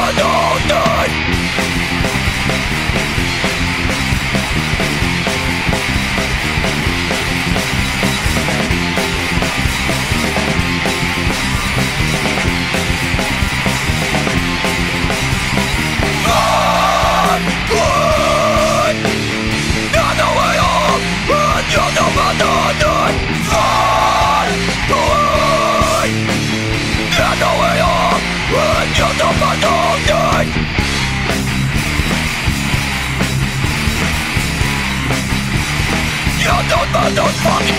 Just the Don't those fucking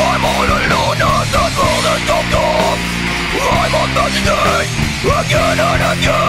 I'm all alone on that world I'm on that day Again and again